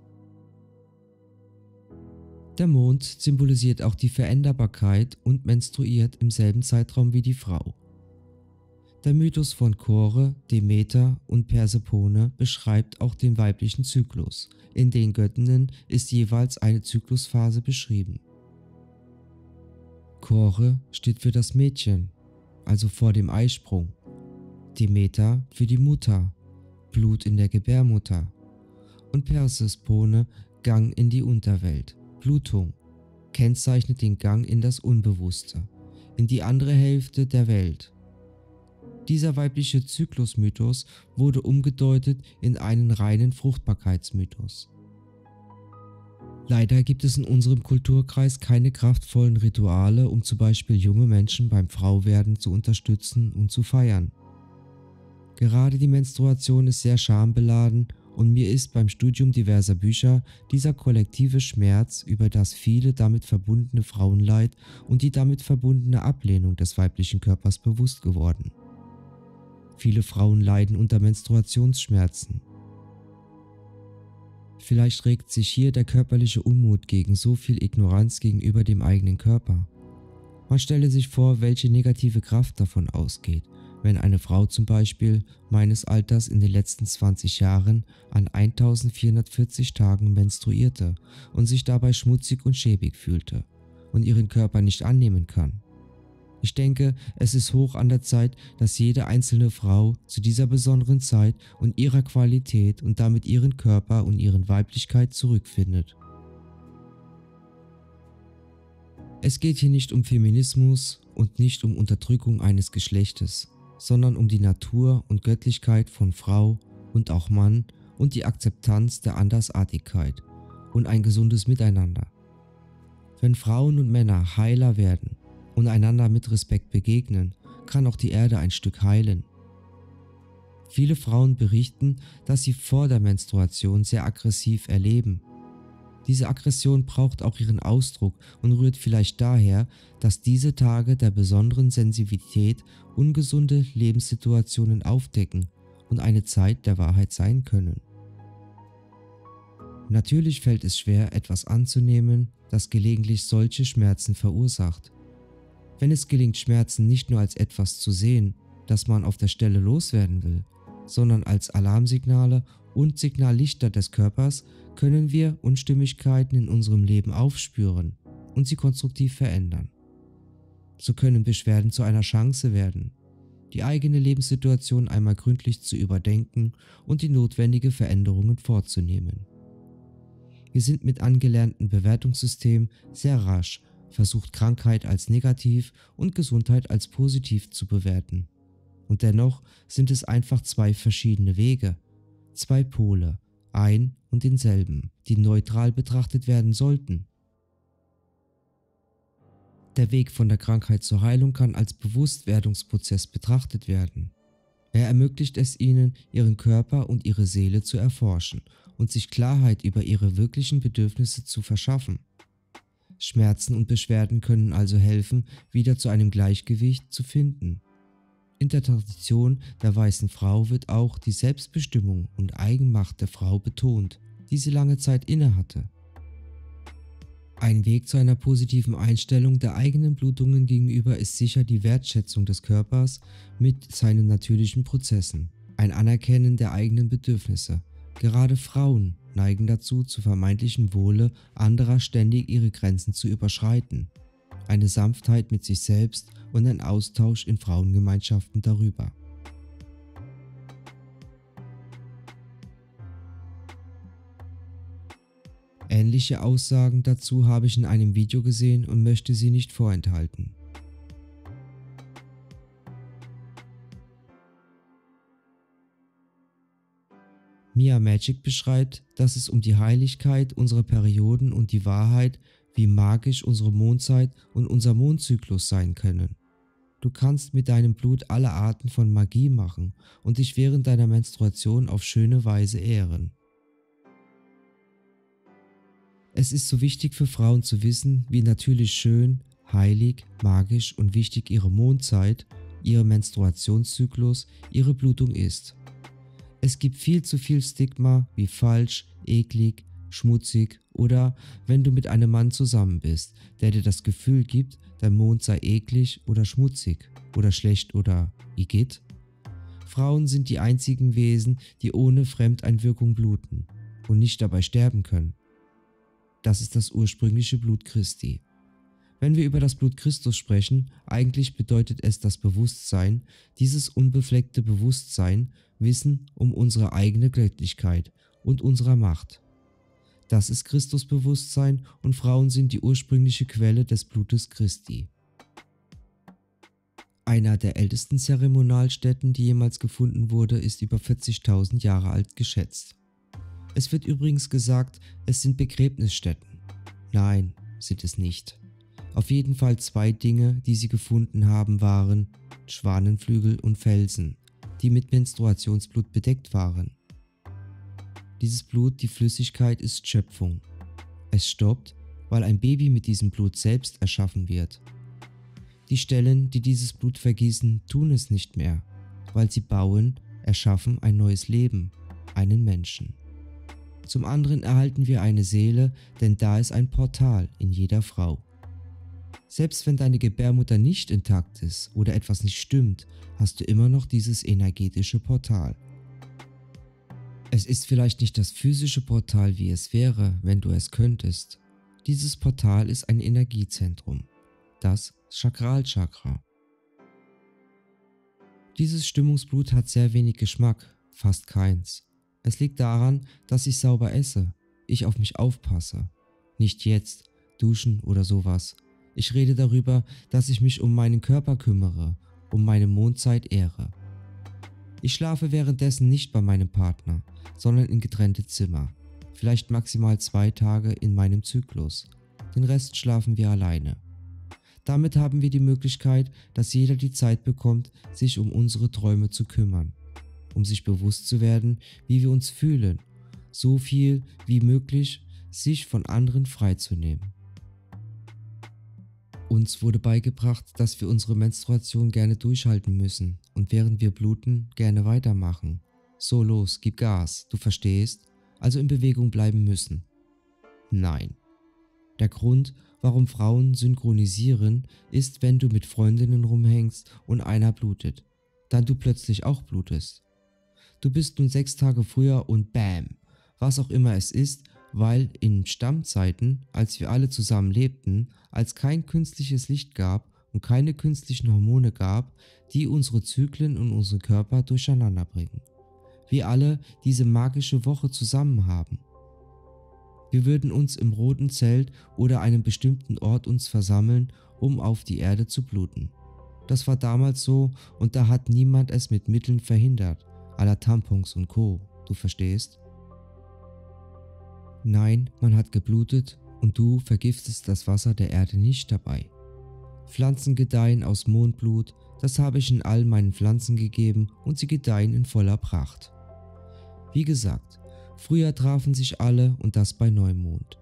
der Mond symbolisiert auch die Veränderbarkeit und menstruiert im selben Zeitraum wie die Frau. Der Mythos von Chore, Demeter und Persephone beschreibt auch den weiblichen Zyklus. In den Göttinnen ist jeweils eine Zyklusphase beschrieben. Chore steht für das Mädchen, also vor dem Eisprung. Demeter für die Mutter, Blut in der Gebärmutter. Und Persephone Gang in die Unterwelt. Blutung kennzeichnet den Gang in das Unbewusste, in die andere Hälfte der Welt. Dieser weibliche Zyklusmythos wurde umgedeutet in einen reinen Fruchtbarkeitsmythos. Leider gibt es in unserem Kulturkreis keine kraftvollen Rituale, um zum Beispiel junge Menschen beim Frauwerden zu unterstützen und zu feiern. Gerade die Menstruation ist sehr schambeladen und mir ist beim Studium diverser Bücher dieser kollektive Schmerz über das viele damit verbundene Frauenleid und die damit verbundene Ablehnung des weiblichen Körpers bewusst geworden. Viele Frauen leiden unter Menstruationsschmerzen. Vielleicht regt sich hier der körperliche Unmut gegen so viel Ignoranz gegenüber dem eigenen Körper. Man stelle sich vor, welche negative Kraft davon ausgeht wenn eine Frau zum Beispiel meines Alters in den letzten 20 Jahren an 1440 Tagen menstruierte und sich dabei schmutzig und schäbig fühlte und ihren Körper nicht annehmen kann. Ich denke, es ist hoch an der Zeit, dass jede einzelne Frau zu dieser besonderen Zeit und ihrer Qualität und damit ihren Körper und ihren Weiblichkeit zurückfindet. Es geht hier nicht um Feminismus und nicht um Unterdrückung eines Geschlechtes sondern um die Natur und Göttlichkeit von Frau und auch Mann und die Akzeptanz der Andersartigkeit und ein gesundes Miteinander. Wenn Frauen und Männer heiler werden und einander mit Respekt begegnen, kann auch die Erde ein Stück heilen. Viele Frauen berichten, dass sie vor der Menstruation sehr aggressiv erleben diese Aggression braucht auch ihren Ausdruck und rührt vielleicht daher, dass diese Tage der besonderen Sensibilität ungesunde Lebenssituationen aufdecken und eine Zeit der Wahrheit sein können. Natürlich fällt es schwer, etwas anzunehmen, das gelegentlich solche Schmerzen verursacht. Wenn es gelingt, Schmerzen nicht nur als etwas zu sehen, das man auf der Stelle loswerden will, sondern als Alarmsignale und Signallichter des Körpers, können wir Unstimmigkeiten in unserem Leben aufspüren und sie konstruktiv verändern. So können Beschwerden zu einer Chance werden, die eigene Lebenssituation einmal gründlich zu überdenken und die notwendige Veränderungen vorzunehmen. Wir sind mit angelernten Bewertungssystemen sehr rasch versucht Krankheit als negativ und Gesundheit als positiv zu bewerten. Und dennoch sind es einfach zwei verschiedene Wege, zwei Pole, ein und denselben, die neutral betrachtet werden sollten. Der Weg von der Krankheit zur Heilung kann als Bewusstwerdungsprozess betrachtet werden. Er ermöglicht es ihnen, ihren Körper und ihre Seele zu erforschen und sich Klarheit über ihre wirklichen Bedürfnisse zu verschaffen. Schmerzen und Beschwerden können also helfen, wieder zu einem Gleichgewicht zu finden. In der Tradition der weißen Frau wird auch die Selbstbestimmung und Eigenmacht der Frau betont, die sie lange Zeit innehatte. Ein Weg zu einer positiven Einstellung der eigenen Blutungen gegenüber ist sicher die Wertschätzung des Körpers mit seinen natürlichen Prozessen, ein Anerkennen der eigenen Bedürfnisse. Gerade Frauen neigen dazu, zu vermeintlichem Wohle anderer ständig ihre Grenzen zu überschreiten eine Sanftheit mit sich selbst und ein Austausch in Frauengemeinschaften darüber. Ähnliche Aussagen dazu habe ich in einem Video gesehen und möchte sie nicht vorenthalten. Mia Magic beschreibt, dass es um die Heiligkeit unserer Perioden und die Wahrheit, wie magisch unsere Mondzeit und unser Mondzyklus sein können. Du kannst mit deinem Blut alle Arten von Magie machen und dich während deiner Menstruation auf schöne Weise ehren. Es ist so wichtig für Frauen zu wissen, wie natürlich schön, heilig, magisch und wichtig ihre Mondzeit, ihr Menstruationszyklus, ihre Blutung ist. Es gibt viel zu viel Stigma wie falsch, eklig, schmutzig oder wenn du mit einem Mann zusammen bist, der dir das Gefühl gibt, dein Mond sei eklig oder schmutzig oder schlecht oder igitt. Frauen sind die einzigen Wesen, die ohne Fremdeinwirkung bluten und nicht dabei sterben können. Das ist das ursprüngliche Blut Christi. Wenn wir über das Blut Christus sprechen, eigentlich bedeutet es das Bewusstsein, dieses unbefleckte Bewusstsein, Wissen um unsere eigene Göttlichkeit und unserer Macht. Das ist Christusbewusstsein und Frauen sind die ursprüngliche Quelle des Blutes Christi. Einer der ältesten Zeremonialstätten, die jemals gefunden wurde, ist über 40.000 Jahre alt geschätzt. Es wird übrigens gesagt, es sind Begräbnisstätten. Nein, sind es nicht. Auf jeden Fall zwei Dinge, die sie gefunden haben, waren Schwanenflügel und Felsen, die mit Menstruationsblut bedeckt waren. Dieses Blut, die Flüssigkeit, ist Schöpfung. Es stoppt, weil ein Baby mit diesem Blut selbst erschaffen wird. Die Stellen, die dieses Blut vergießen, tun es nicht mehr, weil sie bauen, erschaffen ein neues Leben, einen Menschen. Zum anderen erhalten wir eine Seele, denn da ist ein Portal in jeder Frau. Selbst wenn deine Gebärmutter nicht intakt ist oder etwas nicht stimmt, hast du immer noch dieses energetische Portal. Es ist vielleicht nicht das physische Portal, wie es wäre, wenn du es könntest. Dieses Portal ist ein Energiezentrum, das Chakralchakra. Dieses Stimmungsblut hat sehr wenig Geschmack, fast keins. Es liegt daran, dass ich sauber esse, ich auf mich aufpasse. Nicht jetzt, duschen oder sowas, ich rede darüber, dass ich mich um meinen Körper kümmere, um meine Mondzeit ehre. Ich schlafe währenddessen nicht bei meinem Partner, sondern in getrennte Zimmer. Vielleicht maximal zwei Tage in meinem Zyklus. Den Rest schlafen wir alleine. Damit haben wir die Möglichkeit, dass jeder die Zeit bekommt, sich um unsere Träume zu kümmern, um sich bewusst zu werden, wie wir uns fühlen, so viel wie möglich sich von anderen freizunehmen. Uns wurde beigebracht, dass wir unsere Menstruation gerne durchhalten müssen und während wir bluten gerne weitermachen. So los, gib Gas, du verstehst? Also in Bewegung bleiben müssen. Nein. Der Grund, warum Frauen synchronisieren, ist, wenn du mit Freundinnen rumhängst und einer blutet, dann du plötzlich auch blutest. Du bist nun sechs Tage früher und bam, was auch immer es ist, weil in Stammzeiten, als wir alle zusammen lebten, als kein künstliches Licht gab und keine künstlichen Hormone gab, die unsere Zyklen und unsere Körper durcheinander bringen. Wir alle diese magische Woche zusammen haben. Wir würden uns im roten Zelt oder einem bestimmten Ort uns versammeln, um auf die Erde zu bluten. Das war damals so und da hat niemand es mit Mitteln verhindert, aller Tampons und Co. Du verstehst? Nein, man hat geblutet und du vergiftest das Wasser der Erde nicht dabei. Pflanzen gedeihen aus Mondblut, das habe ich in all meinen Pflanzen gegeben und sie gedeihen in voller Pracht. Wie gesagt, früher trafen sich alle und das bei Neumond.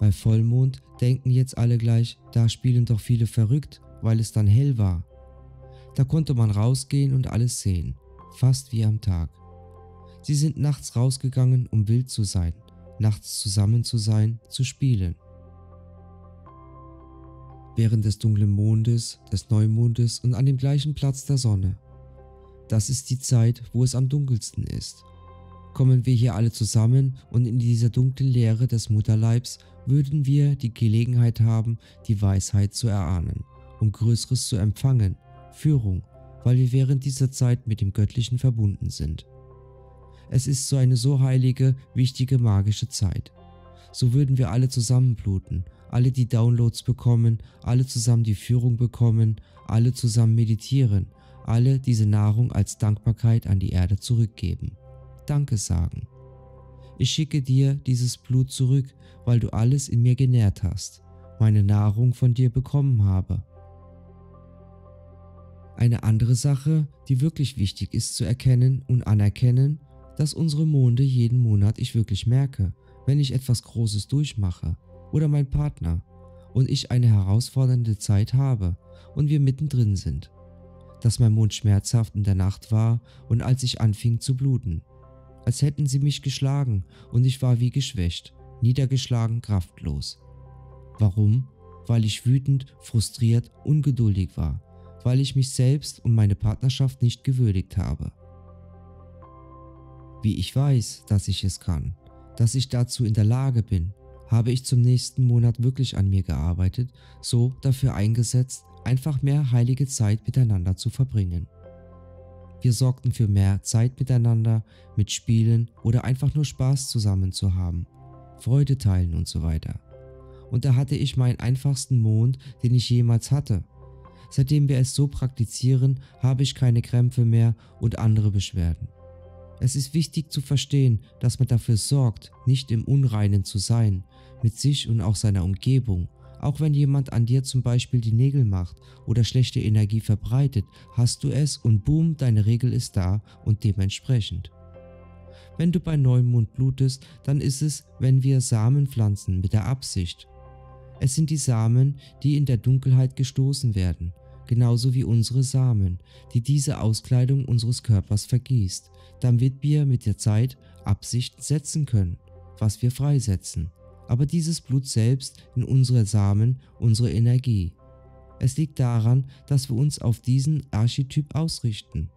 Bei Vollmond denken jetzt alle gleich, da spielen doch viele verrückt, weil es dann hell war. Da konnte man rausgehen und alles sehen, fast wie am Tag. Sie sind nachts rausgegangen, um wild zu sein, nachts zusammen zu sein, zu spielen. Während des dunklen Mondes, des Neumondes und an dem gleichen Platz der Sonne. Das ist die Zeit, wo es am dunkelsten ist. kommen wir hier alle zusammen und in dieser dunklen Leere des Mutterleibs würden wir die Gelegenheit haben, die Weisheit zu erahnen, um Größeres zu empfangen, Führung, weil wir während dieser Zeit mit dem Göttlichen verbunden sind. Es ist so eine so heilige, wichtige, magische Zeit. So würden wir alle zusammenbluten, alle die Downloads bekommen, alle zusammen die Führung bekommen, alle zusammen meditieren, alle diese Nahrung als Dankbarkeit an die Erde zurückgeben. Danke sagen. Ich schicke dir dieses Blut zurück, weil du alles in mir genährt hast, meine Nahrung von dir bekommen habe. Eine andere Sache, die wirklich wichtig ist zu erkennen und anerkennen, dass unsere Monde jeden Monat ich wirklich merke, wenn ich etwas Großes durchmache oder mein Partner und ich eine herausfordernde Zeit habe und wir mittendrin sind. Dass mein Mond schmerzhaft in der Nacht war und als ich anfing zu bluten als hätten sie mich geschlagen und ich war wie geschwächt, niedergeschlagen, kraftlos. Warum? Weil ich wütend, frustriert, ungeduldig war, weil ich mich selbst und meine Partnerschaft nicht gewürdigt habe. Wie ich weiß, dass ich es kann, dass ich dazu in der Lage bin, habe ich zum nächsten Monat wirklich an mir gearbeitet, so dafür eingesetzt, einfach mehr heilige Zeit miteinander zu verbringen. Wir sorgten für mehr Zeit miteinander, mit Spielen oder einfach nur Spaß zusammen zu haben, Freude teilen und so weiter. Und da hatte ich meinen einfachsten Mond, den ich jemals hatte. Seitdem wir es so praktizieren, habe ich keine Krämpfe mehr und andere Beschwerden. Es ist wichtig zu verstehen, dass man dafür sorgt, nicht im Unreinen zu sein, mit sich und auch seiner Umgebung auch wenn jemand an dir zum Beispiel die Nägel macht oder schlechte Energie verbreitet, hast du es und boom, deine Regel ist da und dementsprechend. Wenn du bei Neumond blutest, dann ist es, wenn wir Samen pflanzen mit der Absicht. Es sind die Samen, die in der Dunkelheit gestoßen werden, genauso wie unsere Samen, die diese Auskleidung unseres Körpers vergießt, damit wir mit der Zeit Absicht setzen können, was wir freisetzen aber dieses Blut selbst in unsere Samen unsere Energie. Es liegt daran, dass wir uns auf diesen Archetyp ausrichten.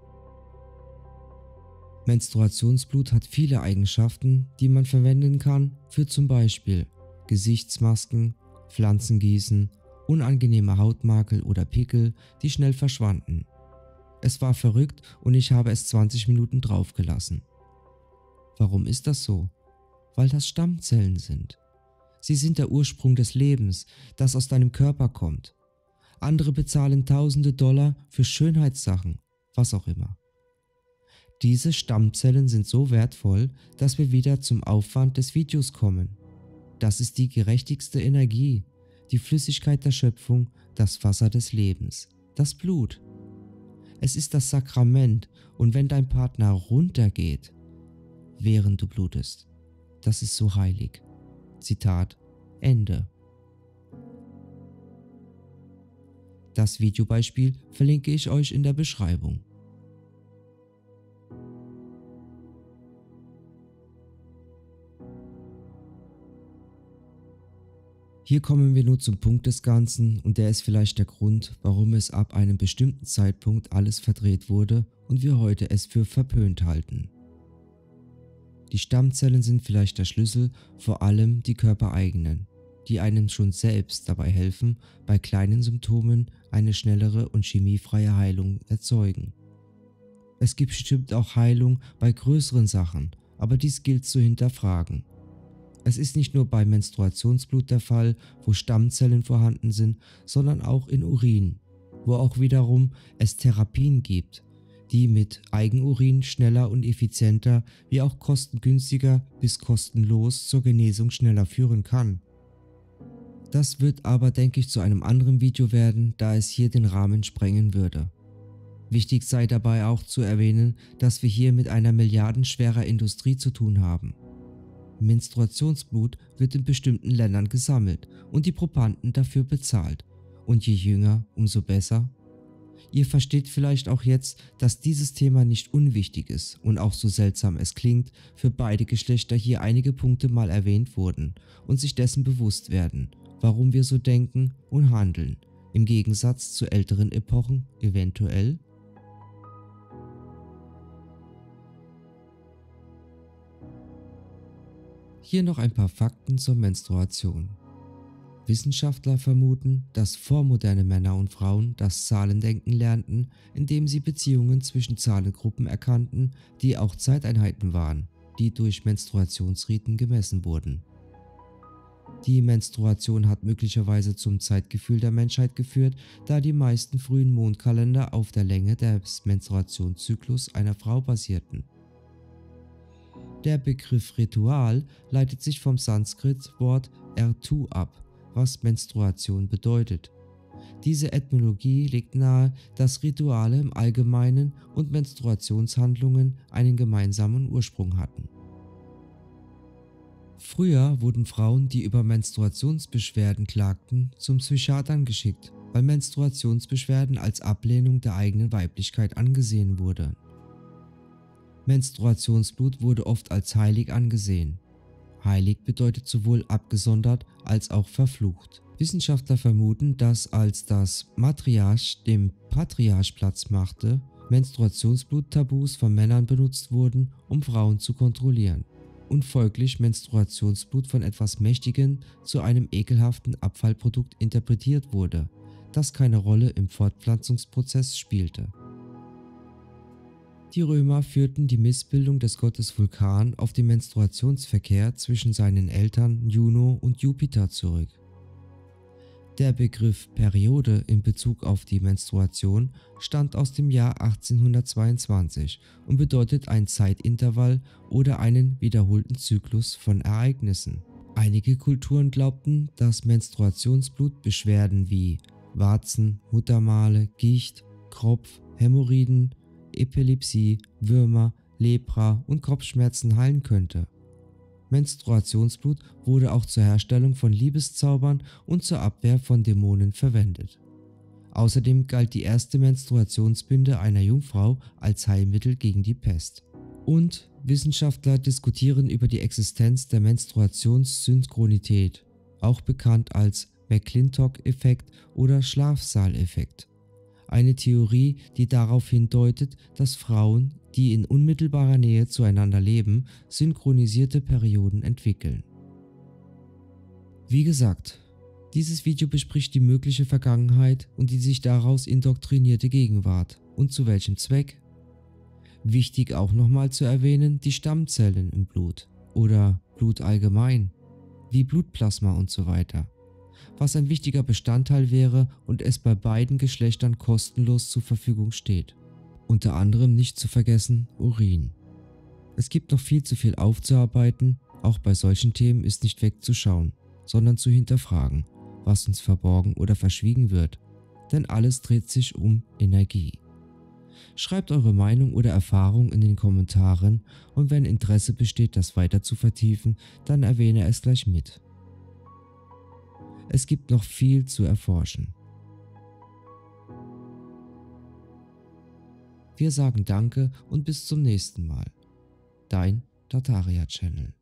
Menstruationsblut hat viele Eigenschaften, die man verwenden kann für zum Beispiel Gesichtsmasken, Pflanzengießen, unangenehme Hautmakel oder Pickel, die schnell verschwanden. Es war verrückt und ich habe es 20 Minuten draufgelassen. Warum ist das so? Weil das Stammzellen sind. Sie sind der Ursprung des Lebens, das aus deinem Körper kommt. Andere bezahlen tausende Dollar für Schönheitssachen, was auch immer. Diese Stammzellen sind so wertvoll, dass wir wieder zum Aufwand des Videos kommen. Das ist die gerechtigste Energie, die Flüssigkeit der Schöpfung, das Wasser des Lebens, das Blut. Es ist das Sakrament und wenn dein Partner runtergeht, während du blutest, das ist so heilig. Zitat Ende. Das Videobeispiel verlinke ich euch in der Beschreibung. Hier kommen wir nur zum Punkt des Ganzen und der ist vielleicht der Grund, warum es ab einem bestimmten Zeitpunkt alles verdreht wurde und wir heute es für verpönt halten. Die Stammzellen sind vielleicht der Schlüssel, vor allem die körpereigenen, die einem schon selbst dabei helfen, bei kleinen Symptomen eine schnellere und chemiefreie Heilung erzeugen. Es gibt bestimmt auch Heilung bei größeren Sachen, aber dies gilt zu hinterfragen. Es ist nicht nur bei Menstruationsblut der Fall, wo Stammzellen vorhanden sind, sondern auch in Urin, wo auch wiederum es Therapien gibt, die mit Eigenurin schneller und effizienter wie auch kostengünstiger bis kostenlos zur Genesung schneller führen kann. Das wird aber denke ich zu einem anderen Video werden, da es hier den Rahmen sprengen würde. Wichtig sei dabei auch zu erwähnen, dass wir hier mit einer milliardenschwerer Industrie zu tun haben. Menstruationsblut wird in bestimmten Ländern gesammelt und die Probanden dafür bezahlt. Und je jünger, umso besser Ihr versteht vielleicht auch jetzt, dass dieses Thema nicht unwichtig ist und auch so seltsam es klingt, für beide Geschlechter hier einige Punkte mal erwähnt wurden und sich dessen bewusst werden, warum wir so denken und handeln, im Gegensatz zu älteren Epochen eventuell Hier noch ein paar Fakten zur Menstruation. Wissenschaftler vermuten, dass vormoderne Männer und Frauen das Zahlendenken lernten, indem sie Beziehungen zwischen Zahlengruppen erkannten, die auch Zeiteinheiten waren, die durch Menstruationsriten gemessen wurden. Die Menstruation hat möglicherweise zum Zeitgefühl der Menschheit geführt, da die meisten frühen Mondkalender auf der Länge des Menstruationszyklus einer Frau basierten. Der Begriff Ritual leitet sich vom Sanskrit-Wort Ertu ab, was Menstruation bedeutet. Diese Etymologie legt nahe, dass Rituale im Allgemeinen und Menstruationshandlungen einen gemeinsamen Ursprung hatten. Früher wurden Frauen, die über Menstruationsbeschwerden klagten, zum Psychiatern geschickt, weil Menstruationsbeschwerden als Ablehnung der eigenen Weiblichkeit angesehen wurde. Menstruationsblut wurde oft als heilig angesehen. Heilig bedeutet sowohl abgesondert als auch verflucht. Wissenschaftler vermuten, dass als das Matriarch dem Patriarch Platz machte, Menstruationsblut-Tabus von Männern benutzt wurden, um Frauen zu kontrollieren und folglich Menstruationsblut von etwas Mächtigen zu einem ekelhaften Abfallprodukt interpretiert wurde, das keine Rolle im Fortpflanzungsprozess spielte. Die Römer führten die Missbildung des Gottes Vulkan auf den Menstruationsverkehr zwischen seinen Eltern Juno und Jupiter zurück. Der Begriff Periode in Bezug auf die Menstruation stammt aus dem Jahr 1822 und bedeutet ein Zeitintervall oder einen wiederholten Zyklus von Ereignissen. Einige Kulturen glaubten, dass Menstruationsblut Beschwerden wie Warzen, Muttermale, Gicht, Kropf, Hämorrhoiden, Epilepsie, Würmer, Lepra und Kopfschmerzen heilen könnte. Menstruationsblut wurde auch zur Herstellung von Liebeszaubern und zur Abwehr von Dämonen verwendet. Außerdem galt die erste Menstruationsbinde einer Jungfrau als Heilmittel gegen die Pest. Und Wissenschaftler diskutieren über die Existenz der Menstruationssynchronität, auch bekannt als McClintock-Effekt oder Schlafsaal-Effekt eine Theorie, die darauf hindeutet, dass Frauen, die in unmittelbarer Nähe zueinander leben, synchronisierte Perioden entwickeln. Wie gesagt, dieses Video bespricht die mögliche Vergangenheit und die sich daraus indoktrinierte Gegenwart und zu welchem Zweck. Wichtig auch nochmal zu erwähnen die Stammzellen im Blut oder Blut allgemein, wie Blutplasma und so weiter was ein wichtiger Bestandteil wäre und es bei beiden Geschlechtern kostenlos zur Verfügung steht. Unter anderem nicht zu vergessen Urin. Es gibt noch viel zu viel aufzuarbeiten, auch bei solchen Themen ist nicht wegzuschauen, sondern zu hinterfragen, was uns verborgen oder verschwiegen wird, denn alles dreht sich um Energie. Schreibt eure Meinung oder Erfahrung in den Kommentaren und wenn Interesse besteht, das weiter zu vertiefen, dann erwähne es gleich mit. Es gibt noch viel zu erforschen. Wir sagen Danke und bis zum nächsten Mal. Dein Tataria Channel.